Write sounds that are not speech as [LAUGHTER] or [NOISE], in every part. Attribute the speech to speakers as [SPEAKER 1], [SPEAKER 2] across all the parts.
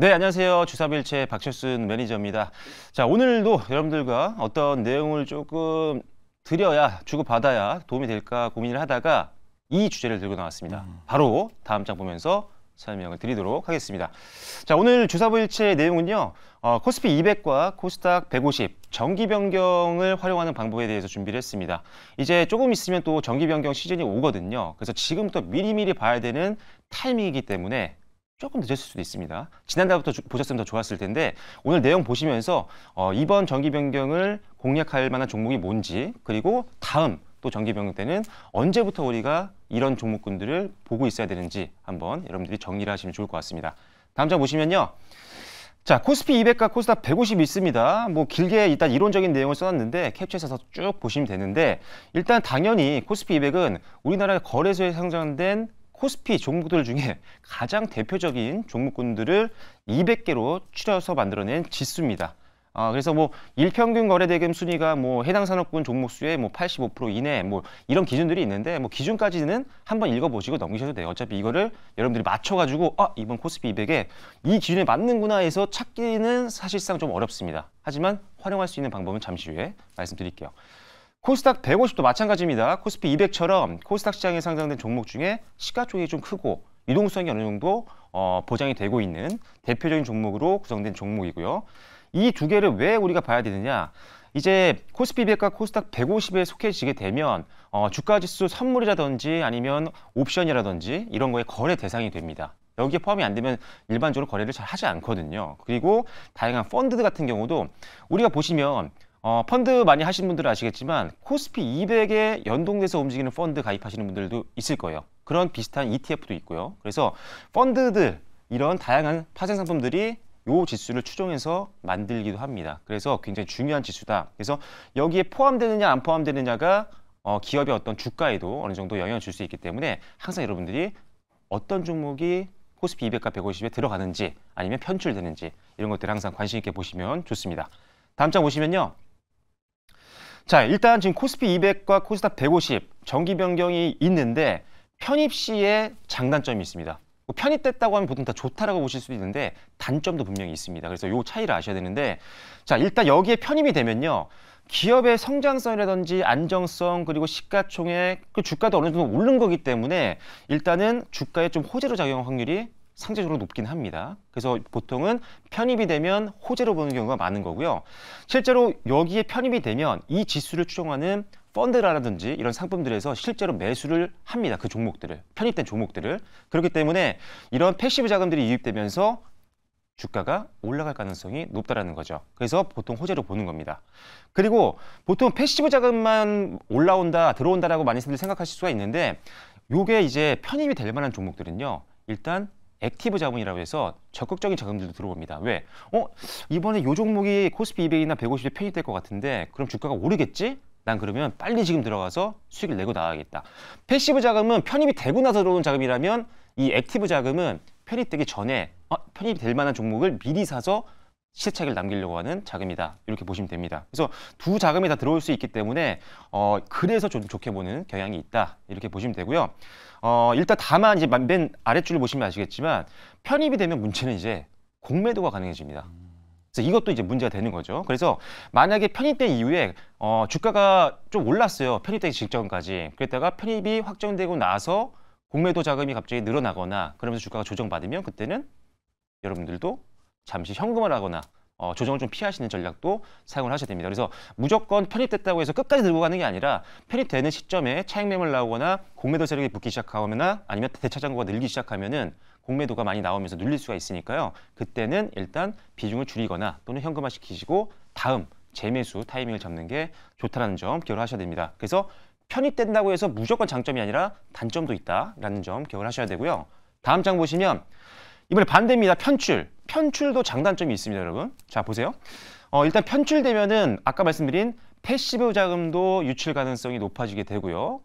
[SPEAKER 1] 네, 안녕하세요. 주사빌체 박철순 매니저입니다. 자, 오늘도 여러분들과 어떤 내용을 조금 드려야, 주고받아야 도움이 될까 고민을 하다가 이 주제를 들고 나왔습니다. 바로 다음 장 보면서 설명을 드리도록 하겠습니다. 자, 오늘 주사부일체 내용은요. 어, 코스피 200과 코스닥 150 정기 변경을 활용하는 방법에 대해서 준비를 했습니다. 이제 조금 있으면 또 정기 변경 시즌이 오거든요. 그래서 지금부터 미리미리 봐야 되는 타이밍이기 때문에 조금 늦었을 수도 있습니다. 지난달부터 주- 보셨으면 더 좋았을 텐데 오늘 내용 보시면서 어, 이번 정기 변경을 공략할 만한 종목이 뭔지 그리고 다음 또 정기 변경 때는 언제부터 우리가 이런 종목군들을 보고 있어야 되는지 한번 여러분들이 정리를 하시면 좋을 것 같습니다. 다음 장 보시면요. 자, 코스피 200과 코스닥 150 있습니다. 뭐 길게 일단 이론적인 내용을 써놨는데 캡처해서 쭉 보시면 되는데 일단 당연히 코스피 200은 우리나라 거래소에 상장된 코스피 종목들 중에 [LAUGHS] 가장 대표적인 종목군들을 200개로 추려서 만들어낸 지수입니다. 아, 그래서 뭐 일평균 거래 대금 순위가 뭐 해당 산업군 종목 수의 뭐 85% 이내 뭐 이런 기준들이 있는데 뭐 기준까지는 한번 읽어보시고 넘기셔도 돼요. 어차피 이거를 여러분들이 맞춰가지고 아 이번 코스피 200에 이 기준에 맞는구나 해서 찾기는 사실상 좀 어렵습니다. 하지만 활용할 수 있는 방법은 잠시 후에 말씀드릴게요. 코스닥 150도 마찬가지입니다. 코스피 200처럼 코스닥 시장에 상장된 종목 중에 시가총액이 좀 크고 유동성이 어느 정도 어, 보장이 되고 있는 대표적인 종목으로 구성된 종목이고요. 이 두 개를 왜 우리가 봐야 되느냐? 이제 코스피 200과 코스닥 150에 속해지게 되면 어, 주가지수 선물이라든지 아니면 옵션이라든지 이런 거에 거래 대상이 됩니다. 여기에 포함이 안 되면 일반적으로 거래를 잘 하지 않거든요. 그리고 다양한 펀드 같은 경우도 우리가 보시면 어, 펀드 많이 하시는 분들은 아시겠지만 코스피 200에 연동돼서 움직이는 펀드 가입하시는 분들도 있을 거예요. 그런 비슷한 ETF도 있고요. 그래서 펀드들 이런 다양한 파생 상품들이 요 지수를 추종해서 만들기도 합니다. 그래서 굉장히 중요한 지수다. 그래서 여기에 포함되느냐 안 포함되느냐가 어, 기업의 어떤 주가에도 어느 정도 영향을 줄 수 있기 때문에 항상 여러분들이 어떤 종목이 코스피 200과 150에 들어가는지 아니면 편출되는지 이런 것들 항상 관심 있게 보시면 좋습니다. 다음 장 보시면요. 자, 일단 지금 코스피 200과 코스닥 150 정기 변경이 있는데 편입 시에 장단점이 있습니다. 뭐 편입됐다고 하면 보통 다 좋다라고 보실 수도 있는데 단점도 분명히 있습니다. 그래서 요 차이를 아셔야 되는데 자, 일단 여기에 편입이 되면요. 기업의 성장성이라든지 안정성 그리고 시가총액 그 주가도 어느 정도 오른 거기 때문에 일단은 주가에 좀 호재로 작용할 확률이 상대적으로 높긴 합니다. 그래서 보통은 편입이 되면 호재로 보는 경우가 많은 거고요. 실제로 여기에 편입이 되면 이 지수를 추종하는 펀드라든지 이런 상품들에서 실제로 매수를 합니다. 그 종목들을 편입된 종목들을 그렇기 때문에 이런 passive 자금들이 유입되면서 주가가 올라갈 가능성이 높다라는 거죠. 그래서 보통 호재로 보는 겁니다. 그리고 보통 passive 자금만 올라온다, 들어온다라고 많이들 생각하실 수가 있는데 요게 이제 편입이 될 만한 종목들은요. 일단 active 자본이라고 해서 적극적인 자금들도 들어옵니다. 왜? 어, 이번에 요 종목이 코스피 200이나 150에 편입될 것 같은데 그럼 주가가 오르겠지? 난 그러면 빨리 지금 들어가서 수익을 내고 나가겠다. passive 자금은 편입이 되고 나서 들어온 자금이라면 이 active 자금은 편입되기 전에 어, 편입이 될 만한 종목을 미리 사서 시세차익을 남기려고 하는 자금이다. 이렇게 보시면 됩니다. 그래서 두 자금이 다 들어올 수 있기 때문에 어, 그래서 좀 좋게 보는 경향이 있다. 이렇게 보시면 되고요. 어, 일단 다만 이제 맨 아랫줄을 보시면 아시겠지만 편입이 되면 문제는 이제 공매도가 가능해집니다. 그래서 이것도 이제 문제가 되는 거죠. 그래서 만약에 편입된 이후에 어, 주가가 좀 올랐어요. 편입되기 직전까지. 그랬다가 편입이 확정되고 나서 공매도 자금이 갑자기 늘어나거나 그러면서 주가가 조정받으면 그때는 여러분들도 잠시 현금을 하거나 어, 조정을 좀 피하시는 전략도 사용을 하셔야 됩니다. 그래서 무조건 편입됐다고 해서 끝까지 들고 가는 게 아니라 편입되는 시점에 차익 매물 나오거나 공매도 세력이 붙기 시작하거나 아니면 대차 잔고가 늘기 시작하면은 공매도가 많이 나오면서 눌릴 수가 있으니까요. 그때는 일단 비중을 줄이거나 또는 현금화 시키시고 다음 재매수 타이밍을 잡는 게 좋다는 점 기억을 하셔야 됩니다. 그래서 편입된다고 해서 무조건 장점이 아니라 단점도 있다라는 점 기억을 하셔야 되고요. 다음 장 보시면 이번에 반대입니다. 편출. 편출도 장단점이 있습니다, 여러분. 자, 보세요. 어, 일단 편출되면은 아까 말씀드린 passive 자금도 유출 가능성이 높아지게 되고요.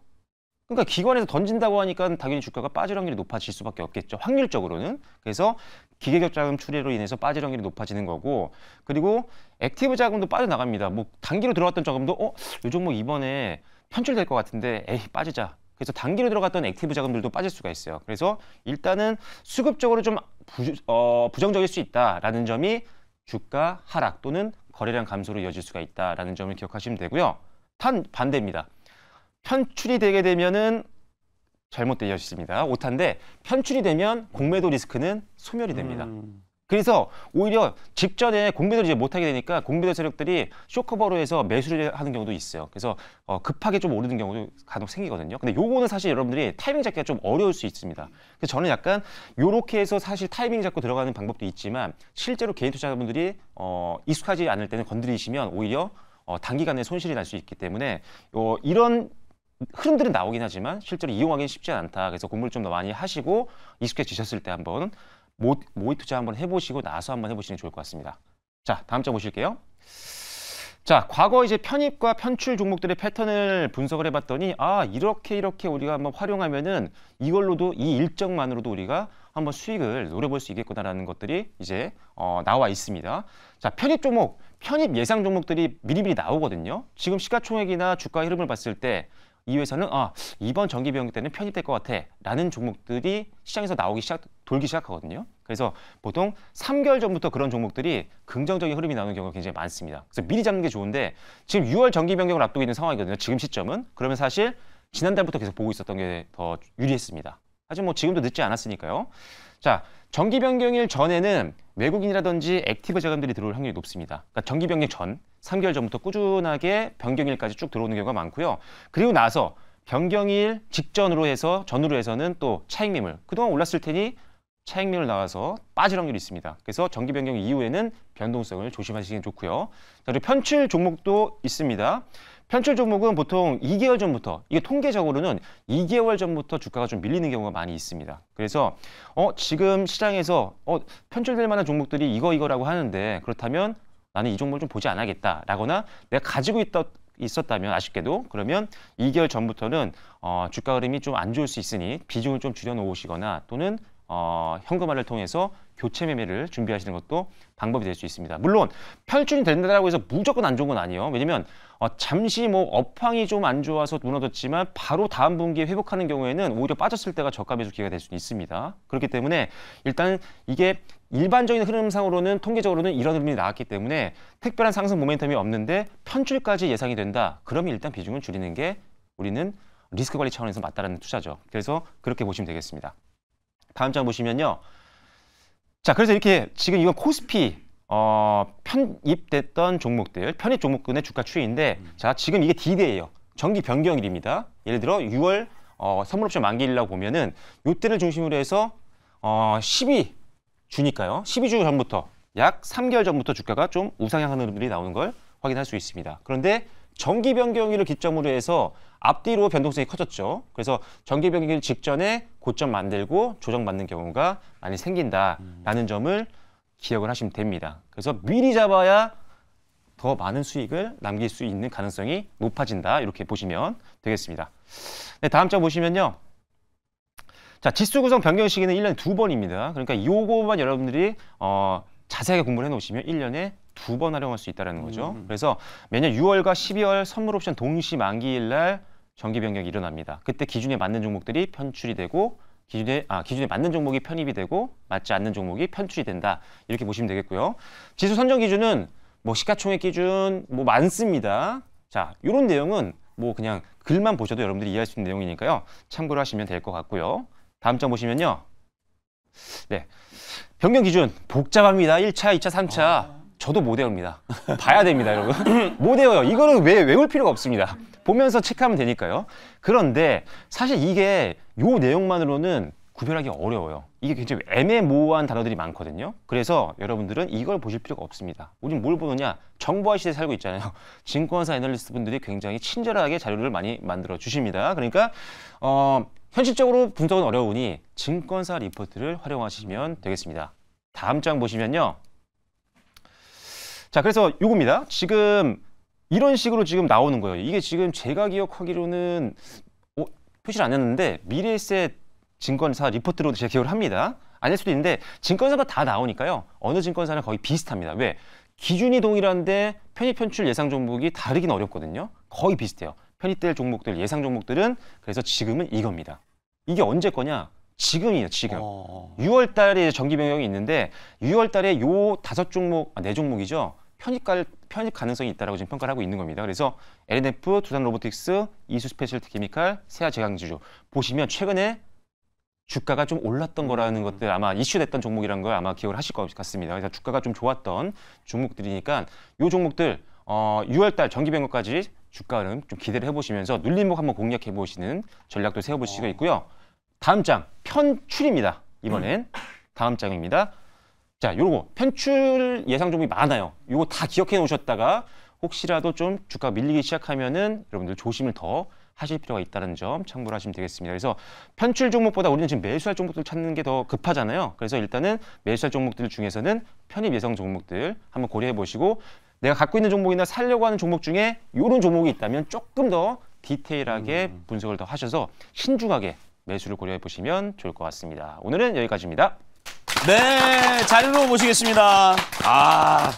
[SPEAKER 1] 그러니까 기관에서 던진다고 하니까 당연히 주가가 빠질 확률이 높아질 수밖에 없겠죠. 확률적으로는. 그래서 기계적 자금 출회로 인해서 빠질 확률이 높아지는 거고 그리고 active 자금도 빠져나갑니다. 뭐 단기로 들어갔던 자금도 어, 요 종목 이번에 편출될 것 같은데 에이 빠지자. 그래서 단기로 들어갔던 active 자금들도 빠질 수가 있어요. 그래서 일단은 수급적으로 좀 부, 어, 부정적일 수 있다라는 점이 주가 하락 또는 거래량 감소로 이어질 수가 있다라는 점을 기억하시면 되고요. 단 반대입니다. 편출이 되게 되면은 잘못되어 있습니다. 오타인데 편출이 되면 공매도 리스크는 소멸이 됩니다.
[SPEAKER 2] 음.
[SPEAKER 1] 그래서 오히려 직전에 공매도를 이제 못하게 되니까 공매도 세력들이 쇼커버로 해서 매수를 하는 경우도 있어요. 그래서 어, 급하게 좀 오르는 경우도 간혹 생기거든요. 근데 요거는 사실 여러분들이 타이밍 잡기가 좀 어려울 수 있습니다. 그래서 저는 약간 요렇게 해서 사실 타이밍 잡고 들어가는 방법도 있지만 실제로 개인 투자자분들이 어, 익숙하지 않을 때는 건드리시면 오히려 어, 단기간에 손실이 날 수 있기 때문에 어, 이런 흐름들은 나오긴 하지만 실제로 이용하기는 쉽지 않다. 그래서 공부를 좀 더 많이 하시고 익숙해지셨을 때 한번 모, 모의 투자 한번 해보시고 나서 한번 해보시는 게 좋을 것 같습니다. 자, 다음 장 보실게요. 자, 과거 이제 편입과 편출 종목들의 패턴을 분석을 해봤더니 아 이렇게 이렇게 우리가 한번 활용하면은 이걸로도 이 일정만으로도 우리가 한번 수익을 노려볼 수 있겠구나라는 것들이 이제 어, 나와 있습니다. 자, 편입 종목, 편입 예상 종목들이 미리미리 나오거든요. 지금 시가총액이나 주가 흐름을 봤을 때 이 회사는 아 이번 정기 변경 때는 편입될 것 같아라는 종목들이 시장에서 나오기 시작 돌기 시작하거든요. 그래서 보통 3개월 전부터 그런 종목들이 긍정적인 흐름이 나오는 경우가 굉장히 많습니다. 그래서 미리 잡는 게 좋은데 지금 6월 정기 변경을 앞두고 있는 상황이거든요. 지금 시점은 그러면 사실 지난달부터 계속 보고 있었던 게 더 유리했습니다. 하지만 뭐 지금도 늦지 않았으니까요. 자, 정기 변경일 전에는 외국인이라든지 active 자금들이 들어올 확률이 높습니다. 그러니까 정기 변경 전 3개월 전부터 꾸준하게 변경일까지 쭉 들어오는 경우가 많고요. 그리고 나서 변경일 직전으로 해서 전후로 해서는 또 차익 매물 그동안 올랐을 테니 차익 매물 나와서 빠질 확률이 있습니다. 그래서 정기 변경 이후에는 변동성을 조심하시는 게 좋고요. 자, 그리고 편출 종목도 있습니다. 편출 종목은 보통 2개월 전부터 이게 통계적으로는 2개월 전부터 주가가 좀 밀리는 경우가 많이 있습니다. 그래서 어 지금 시장에서 어 편출될 만한 종목들이 이거 이거라고 하는데 그렇다면 나는 이 종목을 좀 보지 않아야겠다라거나 내가 가지고 있다 있었다면 아쉽게도 그러면 2개월 전부터는 어, 주가 흐름이 좀 안 좋을 수 있으니 비중을 좀 줄여놓으시거나 또는 어, 현금화를 통해서 교체 매매를 준비하시는 것도 방법이 될 수 있습니다. 물론 편출이 된다고 해서 무조건 안 좋은 건 아니에요. 왜냐면 어, 잠시 뭐 업황이 좀 안 좋아서 무너졌지만 바로 다음 분기에 회복하는 경우에는 오히려 빠졌을 때가 저가 매수 기회가 될 수 있습니다. 그렇기 때문에 일단 이게 일반적인 흐름상으로는 통계적으로는 이런 흐름이 나왔기 때문에 특별한 상승 모멘텀이 없는데 편출까지 예상이 된다. 그러면 일단 비중을 줄이는 게 우리는 리스크 관리 차원에서 맞다라는 투자죠. 그래서 그렇게 보시면 되겠습니다. 다음 장 보시면요. 자, 그래서 이렇게 지금 이건 코스피 어, 편입됐던 종목들, 편입 종목군의 주가 추이인데, 음. 자, 지금 이게 디데이예요. 정기 변경일입니다. 예를 들어 6월 어, 선물옵션 만기일이라고 보면은 요때를 중심으로 해서 어, 12 주니까요. 12주 전부터 약 3개월 전부터 주가가 좀 우상향하는 흐름들이 나오는 걸 확인할 수 있습니다. 그런데 정기 변경일을 기점으로 해서 앞뒤로 변동성이 커졌죠. 그래서 정기 변경일 직전에 고점 만들고 조정받는 경우가 많이 생긴다라는 음. 점을 기억을 하시면 됩니다. 그래서 미리 잡아야 더 많은 수익을 남길 수 있는 가능성이 높아진다. 이렇게 보시면 되겠습니다. 네, 다음 장 보시면요. 자, 지수 구성 변경 시기는 1년에 두 번입니다. 그러니까 요거만 여러분들이 어, 자세하게 공부를 해 놓으시면 1년에 두 번 활용할 수 있다는 거죠. 음. 그래서 매년 6월과 12월 선물 옵션 동시 만기일 날 정기 변경이 일어납니다. 그때 기준에 맞는 종목들이 편출이 되고 기준에 아 기준에 맞는 종목이 편입이 되고 맞지 않는 종목이 편출이 된다. 이렇게 보시면 되겠고요. 지수 선정 기준은 뭐 시가총액 기준 뭐 많습니다. 자, 이런 내용은 뭐 그냥 글만 보셔도 여러분들이 이해할 수 있는 내용이니까요. 참고를 하시면 될 것 같고요. 다음 장 보시면요. 네. 변경 기준 복잡합니다. 1차, 2차, 3차. 아... 저도 못 외웁니다. [LAUGHS] 봐야 됩니다, 여러분. [LAUGHS] 못 외워요. 이거는 왜 외울 필요가 없습니다. 보면서 체크하면 되니까요. 그런데 사실 이게 요 내용만으로는 구별하기 어려워요. 이게 굉장히 애매모호한 단어들이 많거든요. 그래서 여러분들은 이걸 보실 필요가 없습니다. 우린 뭘 보느냐? 정보화 시대에 살고 있잖아요. [LAUGHS] 증권사 애널리스트 분들이 굉장히 친절하게 자료를 많이 만들어 주십니다. 그러니까 어, 현실적으로 분석은 어려우니 증권사 리포트를 활용하시면 되겠습니다. 다음 장 보시면요. 자, 그래서 요겁니다. 지금 이런 식으로 지금 나오는 거예요. 이게 지금 제가 기억하기로는 어, 표시를 안 했는데 미래에셋 증권사 리포트로 제가 기억을 합니다. 아닐 수도 있는데 증권사가 다 나오니까요. 어느 증권사는 거의 비슷합니다. 왜? 기준이 동일한데 편입 편출 예상 종목이 다르긴 어렵거든요. 거의 비슷해요. 편입될 종목들 예상 종목들은 그래서 지금은 이겁니다. 이게 언제 거냐? 지금이에요, 지금.
[SPEAKER 2] 어.
[SPEAKER 1] 6월 달에 정기 변경이 있는데 6월 달에 요 다섯 종목, 아, 네 종목이죠. 편입 갈 편입 가능성이 있다라고 지금 평가를 하고 있는 겁니다. 그래서 L&F, 두산 로보틱스, 이수 스페셜티 케미칼, 세아 제강지주 보시면 최근에 주가가 좀 올랐던 거라는 것들 아마 이슈됐던 종목이라는 걸 아마 기억을 하실 것 같습니다. 그래서 주가가 좀 좋았던 종목들이니까 요 종목들 어 6월 달 정기 변경까지 주가 흐름 좀 기대를 해보시면서 눌림목 한번 공략해 보시는 전략도 세워보실 수가 있고요. 다음 장 편출입니다. 이번엔 다음 장입니다. 자, 요거 편출 예상 종목이 많아요. 요거 다 기억해 놓으셨다가 혹시라도 좀 주가 밀리기 시작하면은 여러분들 조심을 더 하실 필요가 있다는 점 참고를 하시면 되겠습니다. 그래서 편출 종목보다 우리는 지금 매수할 종목들 찾는 게 더 급하잖아요. 그래서 일단은 매수할 종목들 중에서는 편입 예상 종목들 한번 고려해 보시고 내가 갖고 있는 종목이나 살려고 하는 종목 중에 이런 종목이 있다면 조금 더 디테일하게 분석을 더 하셔서 신중하게 매수를 고려해 보시면 좋을 것 같습니다. 오늘은 여기까지입니다.
[SPEAKER 2] 네, 자리로 모시겠습니다. 아.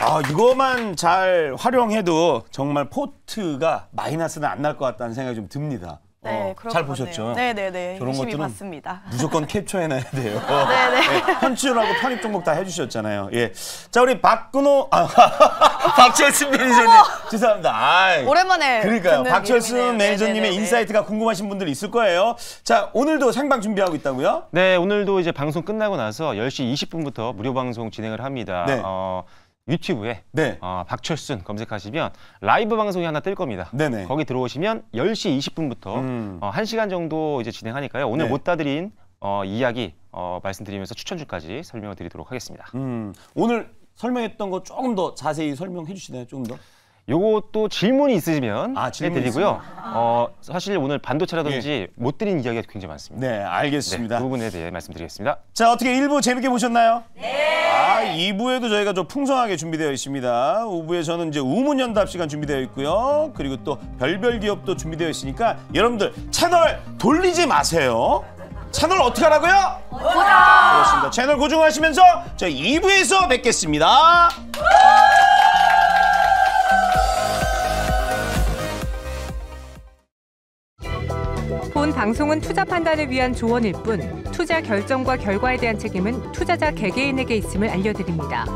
[SPEAKER 2] 아, 이거만 잘 활용해도 정말 포트가 마이너스는 안 날 것 같다는 생각이 좀 듭니다.
[SPEAKER 3] 네,
[SPEAKER 2] 어,
[SPEAKER 3] 잘것
[SPEAKER 2] 보셨죠?
[SPEAKER 3] 같네요. 네, 네, 네.
[SPEAKER 2] 저런 것들은
[SPEAKER 3] 봤습니다.
[SPEAKER 2] 무조건 캡처해놔야 돼요. [LAUGHS]
[SPEAKER 3] 네, 네.
[SPEAKER 2] 편취율하고 편입 종목 다 해주셨잖아요. 예. 자, 우리 박근호, 아, [LAUGHS] 박철순 매니저님. 죄송합니다. 아이.
[SPEAKER 3] 오랜만에
[SPEAKER 2] 그러니까요.
[SPEAKER 3] 듣는
[SPEAKER 2] 박철순. 매니저님의
[SPEAKER 3] 네, 네, 네.
[SPEAKER 2] insight가 궁금하신 분들 있을 거예요. 자, 오늘도 생방 준비하고 있다고요?
[SPEAKER 1] 네, 오늘도 이제 방송 끝나고 나서 10시 20분부터 무료 방송 진행을 합니다.
[SPEAKER 2] 네.
[SPEAKER 1] 어, 유튜브에
[SPEAKER 2] 네.
[SPEAKER 1] 어, 박철순 검색하시면 라이브 방송이 하나 뜰 겁니다.
[SPEAKER 2] 네네.
[SPEAKER 1] 거기 들어오시면 10시 20분부터
[SPEAKER 2] 음.
[SPEAKER 1] 어, 1시간 정도 이제 진행하니까요. 오늘
[SPEAKER 2] 네.
[SPEAKER 1] 못다 드린 어, 이야기 어, 말씀드리면서 추천주까지 설명을 드리도록 하겠습니다.
[SPEAKER 2] 음, 오늘 설명했던 거 조금 더 자세히 설명해 주시나요? 조금 더?
[SPEAKER 1] 요것도 질문이 있으시면
[SPEAKER 2] 아, 질문
[SPEAKER 1] 해드리고요. 어, 사실 오늘 반도체라든지 못 드린 이야기가 굉장히 많습니다.
[SPEAKER 2] 네,
[SPEAKER 1] 네,
[SPEAKER 2] 알겠습니다.
[SPEAKER 1] 그 부분에 대해 말씀드리겠습니다.
[SPEAKER 2] 자, 어떻게 1부 재밌게 보셨나요? 네. 아, 2부에도 저희가 좀 풍성하게 준비되어 있습니다. 5부에 저는 이제 우문연답 시간 준비되어 있고요. 그리고 또 별별 기업도 준비되어 있으니까 여러분들 채널 돌리지 마세요. 채널 어떻게 하라고요? 고정! 그렇습니다. 채널 고정하시면서 저희 2부에서 뵙겠습니다.
[SPEAKER 4] 본 방송은 투자 판단을 위한 조언일 뿐 투자 결정과 결과에 대한 책임은 투자자 개개인에게 있음을 알려드립니다.